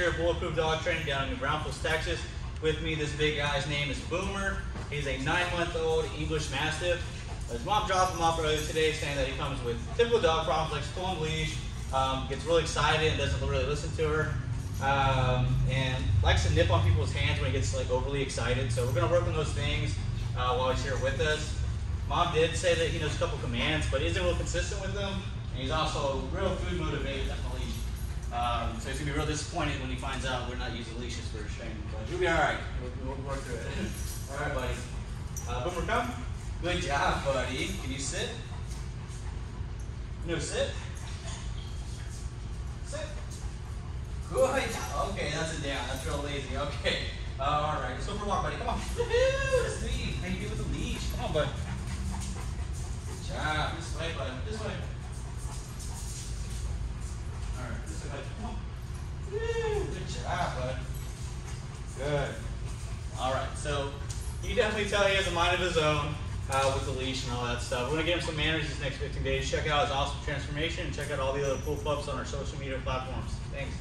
here at Bulletproof Dog Training down in New Texas. With me, this big guy's name is Boomer. He's a nine-month-old English Mastiff. His mom dropped him off earlier today saying that he comes with typical dog problems like pulling leash, um, gets really excited and doesn't really listen to her, um, and likes to nip on people's hands when he gets like overly excited. So we're gonna work on those things uh, while he's here with us. Mom did say that he knows a couple commands, but isn't real consistent with them. And he's also real food motivated. Um, so he's gonna be real disappointed when he finds out we're not using leashes for his training. But you'll be all right. We'll, we'll work through it. all right, buddy. Uh, Boomer, come. Good job, buddy. Can you sit? No, sit. Sit. Good. Okay, that's a down. That's real lazy. Okay. Uh, all right. Let's go for a walk, buddy. Come on. Woohoo! That's neat. How you do with the leash? Come on, bud. Good job. This way, bud. This way. All right. This way, bud. Come on. Woo! Good job, bud. Good. All right. So you definitely tell he has a mind of his own uh, with the leash and all that stuff. We're gonna give him some manners these next 15 days. Check out his awesome transformation and check out all the other cool pups on our social media platforms. Thanks.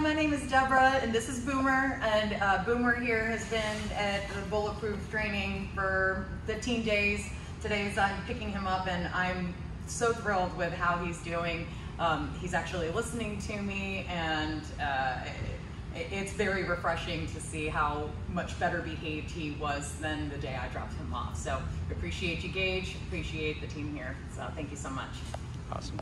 My name is Deborah, and this is Boomer. And uh, Boomer here has been at the Bulletproof training for 15 days. Today is I'm picking him up, and I'm so thrilled with how he's doing. Um, he's actually listening to me, and uh, it, it's very refreshing to see how much better behaved he was than the day I dropped him off. So appreciate you, Gage. Appreciate the team here. So thank you so much. Awesome.